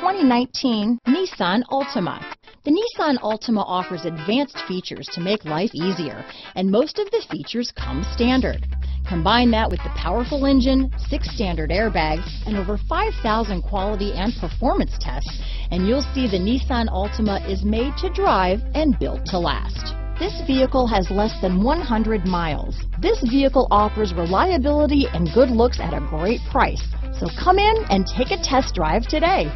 2019 Nissan Altima. The Nissan Altima offers advanced features to make life easier, and most of the features come standard. Combine that with the powerful engine, six standard airbags, and over 5,000 quality and performance tests, and you'll see the Nissan Altima is made to drive and built to last. This vehicle has less than 100 miles. This vehicle offers reliability and good looks at a great price. So come in and take a test drive today.